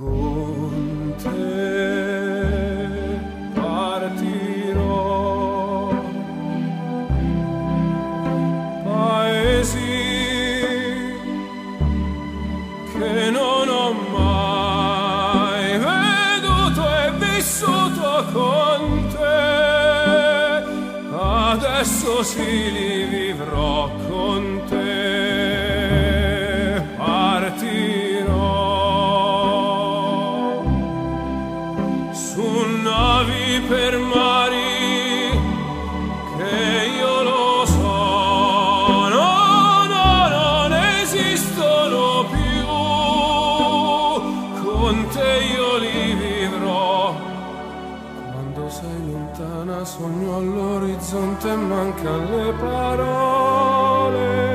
con te partirò. Paesi che non ho mai veduto e vissuto con te. Adesso sì li vivrò con te sogno all'orizzonte e mancan le parole